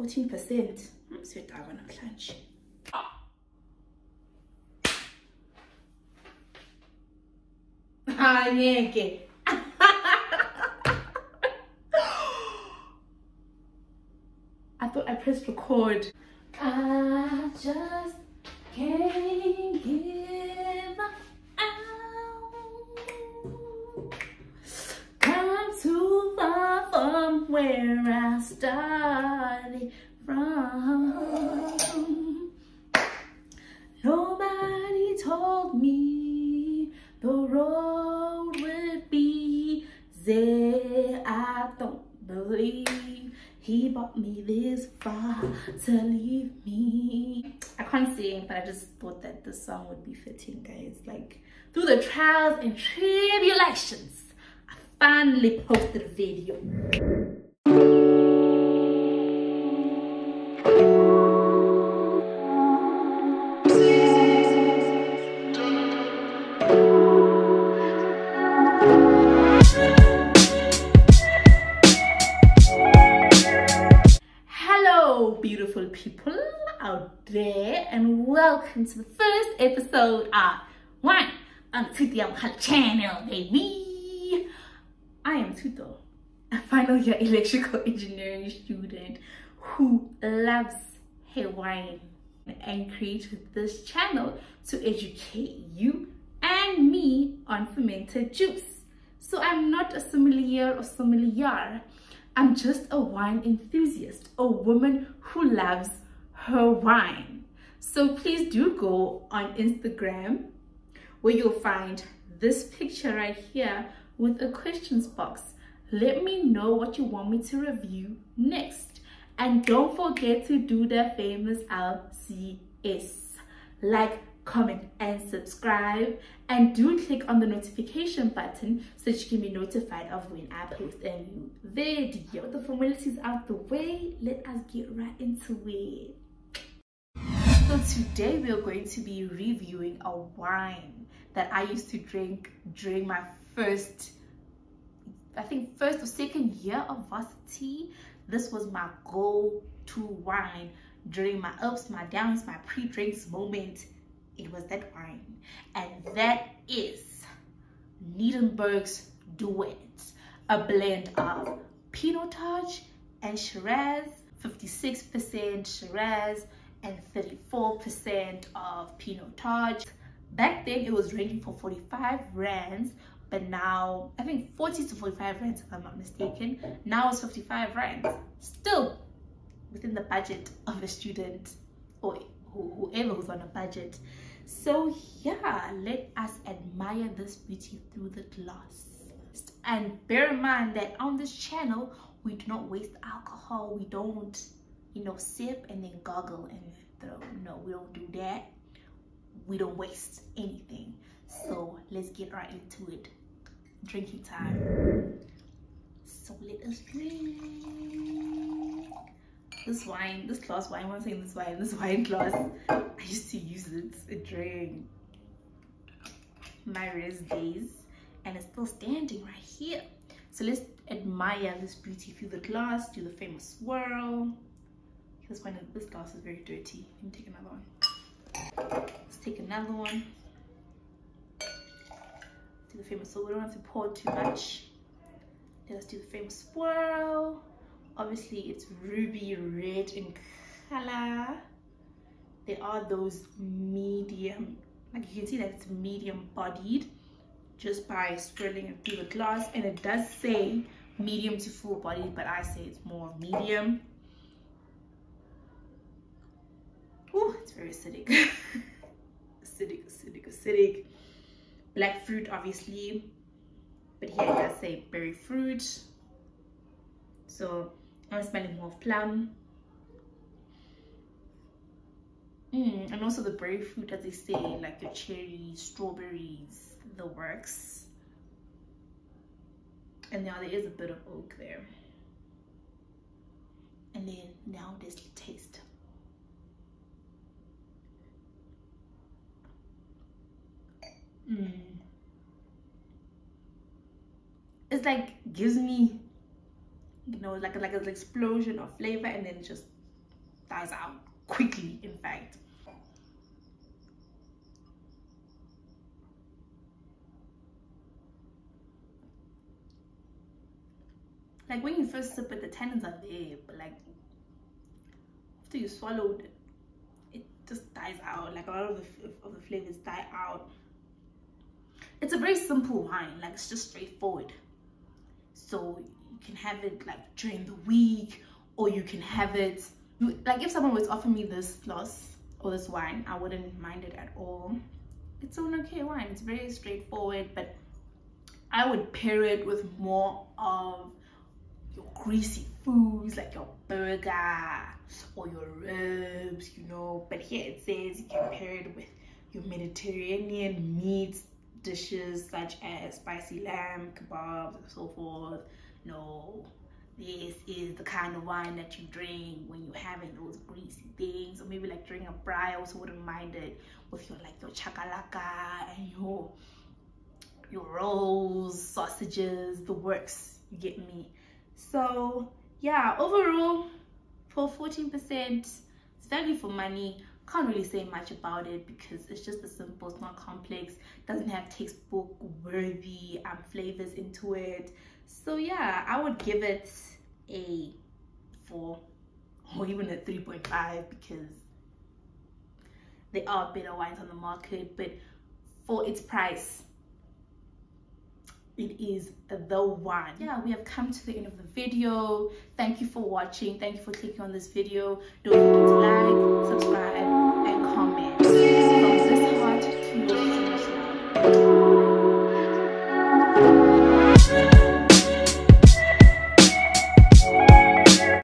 14%. Sweet, I want to plunge. Ah, ngeke. I thought I pressed record. I just can't where I started from. Nobody told me the road would be there. I don't believe he brought me this far to leave me. I can't sing, but I just thought that the song would be fitting, guys. Like, through the trials and tribulations, I finally posted a video. There, and welcome to the first episode of Wine on Thuto channel, baby. I am Thuto, a final year electrical engineering student who loves wine and created this channel to educate you and me on fermented juice. So I'm not a sommelier or sommelier. I'm just a wine enthusiast, a woman who loves her wine. So please do go on Instagram where you'll find this picture right here with a questions box. Let me know what you want me to review next. And don't forget to do the famous LCS. Like, comment, and subscribe. And do click on the notification button so that you can be notified of when I post a new video. The formalities out the way, let us get right into it. So today we are going to be reviewing a wine that I used to drink during my first, I think first or second year of varsity. This was my go-to wine during my ups, my downs, my pre-drinks moment. It was that wine. And that is Nederburg's Duet, a blend of Pinotage and Shiraz, 56% Shiraz and 34% of Pinotage. Back then it was ranging for 45 rands, but now I think 40 to 45 rands if I'm not mistaken. Now it's 55 rands. Still within the budget of a student or whoever who's on a budget. So yeah, let us admire this beauty through the glass. And bear in mind that on this channel, we do not waste alcohol. We don't, you know, sip and then goggle and throw. No, we don't do that. We don't waste anything. So let's get right into it. Drinking time. So let us drink. This wine, this glass wine, I'm saying this wine, this wine glass, I used to use it drink my res days and it's still standing right here. So let's admire this beauty through the glass, do the famous swirl. This glass is very dirty. Let me take another one. Let's take another one. Do the famous, so we don't have to pour too much. Let's do the famous swirl. Obviously it's ruby red in color. There are those medium, like you can see that it's medium bodied just by swirling it through the glass and it does say medium to full body but I say it's more medium Ooh, it's very acidic. Acidic acidic acidic. Black fruit obviously. But here it does say berry fruit. So I'm smelling more of plum. Mm, and also the berry fruit as they say like the cherries strawberries the works. And now there is a bit of oak there. And then now this taste mm. it's like gives me you know like like an explosion of flavor and then just dies out quickly in fact. Like when you first sip it the tannins are there but like after you swallowed it it just dies out. Like a lot of the, of the flavors die out it's a very simple wine like it's just straightforward. So you can have it like during the week or you can have it like if someone was offering me this glass or this wine i wouldn't mind it at all. It's an okay wine it's very straightforward but i would pair it with more of your greasy foods like your burger or your ribs you know. But here it says you can pair it with your mediterranean meats dishes such as spicy lamb kebabs and so forth. No this is the kind of wine that you drink when you're having those greasy things or maybe like during a braai I also wouldn't mind it with your like your chakalaka and your your rolls sausages the works you get me? So yeah overall for 14 percent it's value for money can't really say much about it because it's just a simple it's not complex doesn't have textbook worthy um flavors into it. So yeah i would give it a four or even a 3.5 because there are better wines on the market but for its price it is the one. Yeah we have come to the end of the video. Thank you for watching. Thank you for clicking on this video. Don't